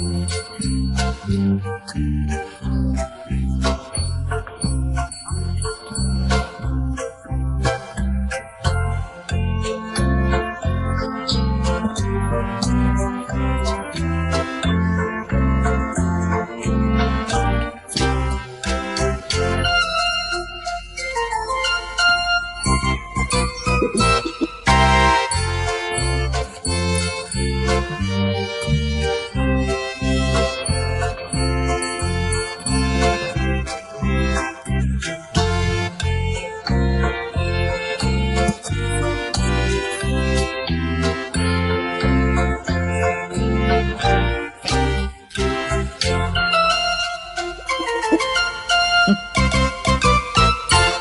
嗯。